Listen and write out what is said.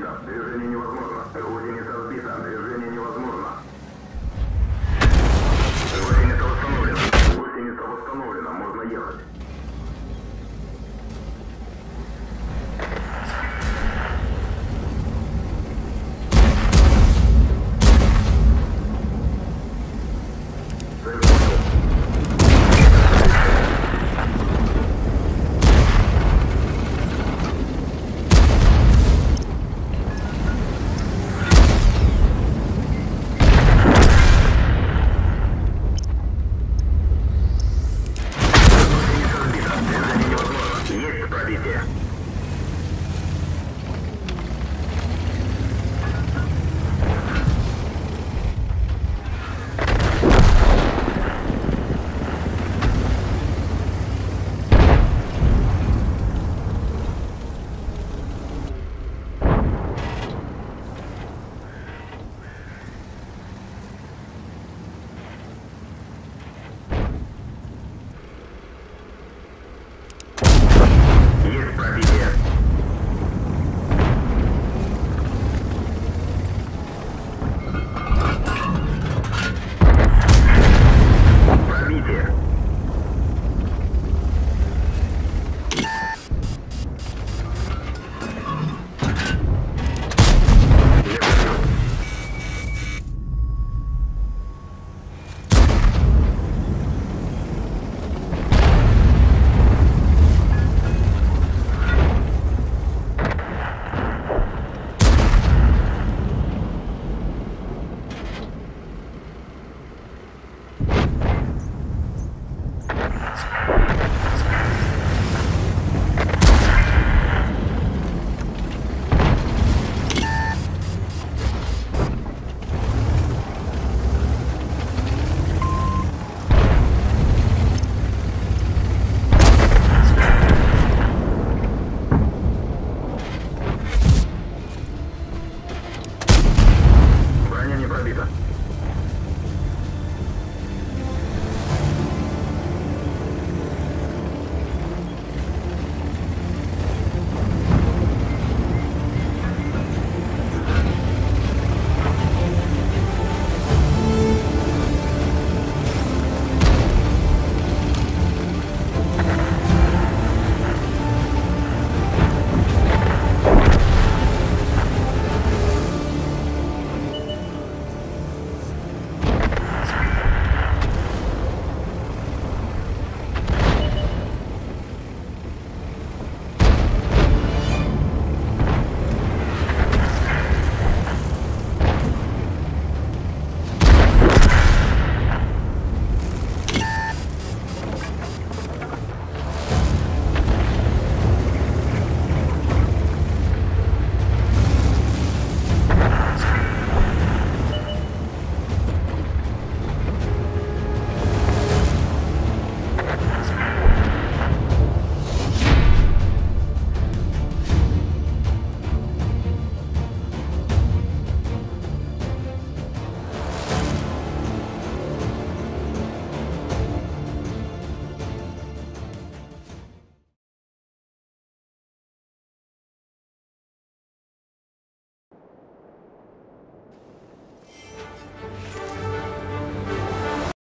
Движение невозможно. люди не.